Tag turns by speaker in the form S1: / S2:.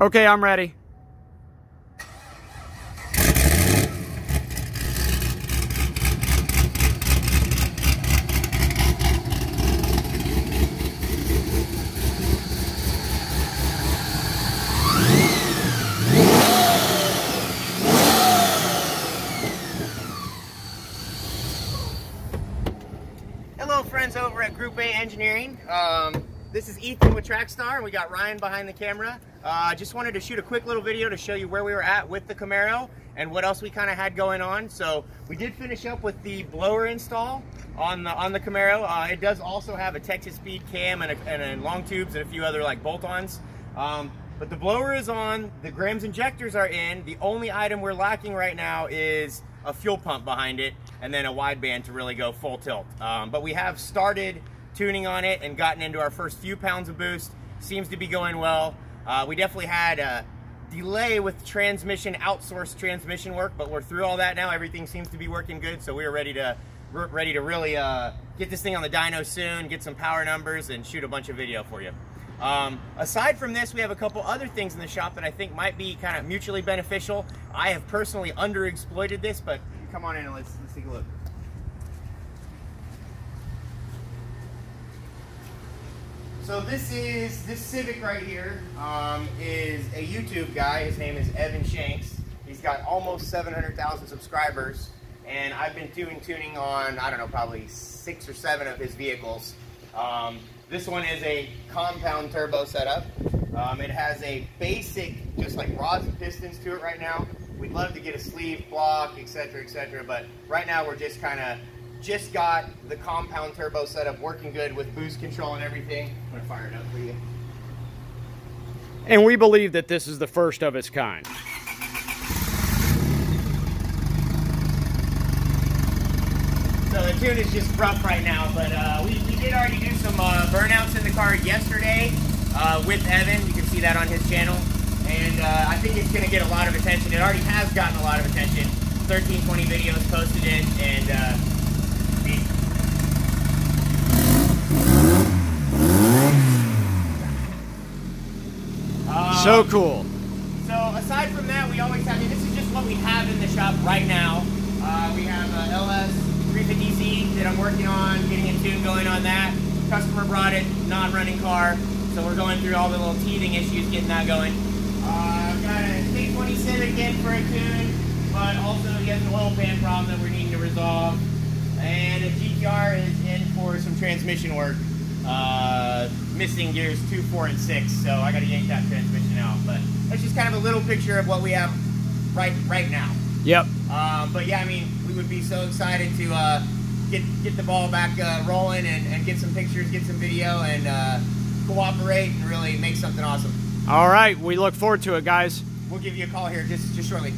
S1: Okay, I'm ready.
S2: Hello, friends over at Group A Engineering. Um, this is Ethan with Trackstar, and we got Ryan behind the camera. I uh, just wanted to shoot a quick little video to show you where we were at with the Camaro and what else we kind of had going on. So we did finish up with the blower install on the on the Camaro. Uh, it does also have a Texas Speed cam and, a, and a long tubes and a few other like bolt-ons. Um, but the blower is on, the Grams injectors are in. The only item we're lacking right now is a fuel pump behind it and then a wideband to really go full tilt. Um, but we have started tuning on it and gotten into our first few pounds of boost. Seems to be going well. Uh, we definitely had a delay with transmission, outsourced transmission work, but we're through all that now. Everything seems to be working good, so we're ready to ready to really uh, get this thing on the dyno soon, get some power numbers, and shoot a bunch of video for you. Um, aside from this, we have a couple other things in the shop that I think might be kind of mutually beneficial. I have personally underexploited this, but come on in and let's, let's take a look. So this is, this Civic right here um, is a YouTube guy. His name is Evan Shanks. He's got almost 700,000 subscribers. And I've been doing tuning on, I don't know, probably six or seven of his vehicles. Um, this one is a compound turbo setup. Um, it has a basic, just like rods and pistons to it right now. We'd love to get a sleeve block, etc., etc. But right now we're just kind of just got the compound turbo setup working good with boost control and everything. I'm gonna fire it up for you.
S1: And we believe that this is the first of its kind.
S2: So the tune is just rough right now, but uh, we, we did already do some uh, burnouts in the car yesterday uh, with Evan. You can see that on his channel. And uh, I think it's going to get a lot of attention. It already has gotten a lot of attention. 1320 videos posted it, and uh,
S1: so cool.
S2: So aside from that, we always have, I mean, this is just what we have in the shop right now. Uh, we have a LS 350Z that I'm working on, getting a tune going on that. Customer brought it, non-running car, so we're going through all the little teething issues getting that going. Uh, I've got a K20 Civic in for a tune, but also he has an oil pan problem that we're needing to resolve. And a GTR is in for some transmission work. Uh, missing gears two, four, and six, so I got to yank that transmission out. But that's just kind of a little picture of what we have right right now.
S1: Yep.
S2: Um, but yeah, I mean, we would be so excited to uh, get get the ball back uh, rolling and, and get some pictures, get some video, and uh, cooperate and really make something awesome.
S1: All right, we look forward to it, guys.
S2: We'll give you a call here just just shortly.